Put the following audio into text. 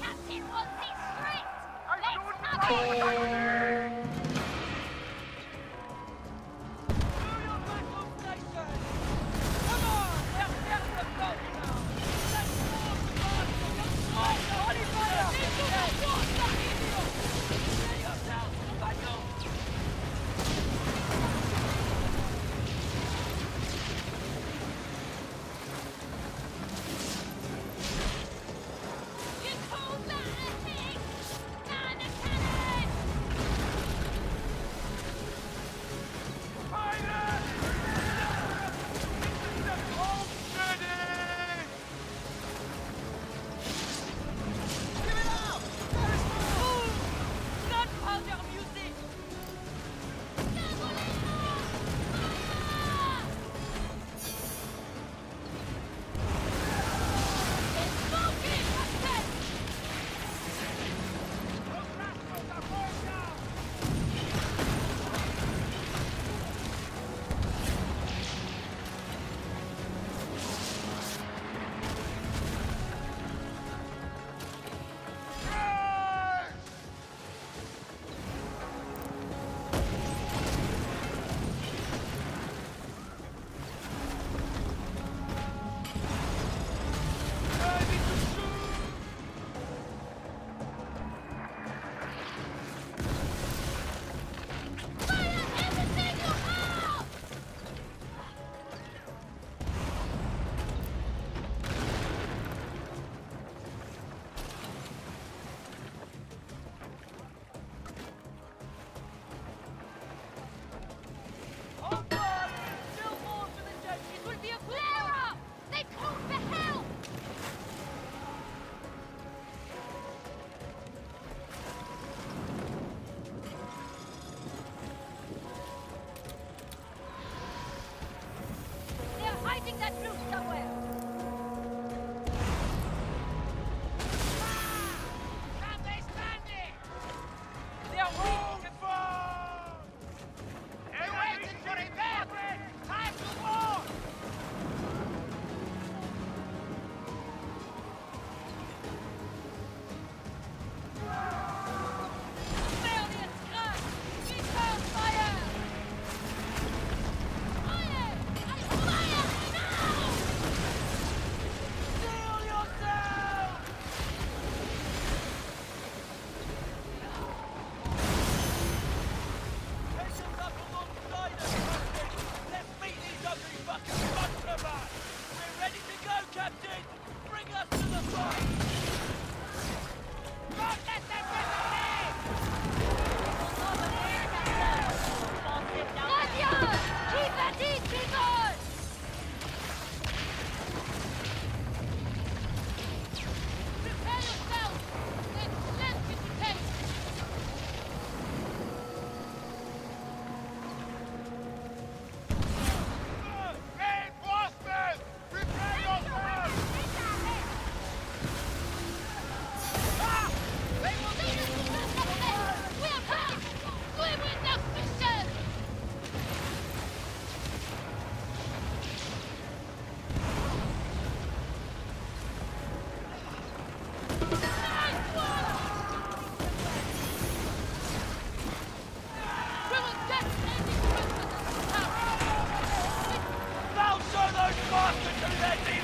captain wants it stripped! Let's have it! えっ? faster to that defense!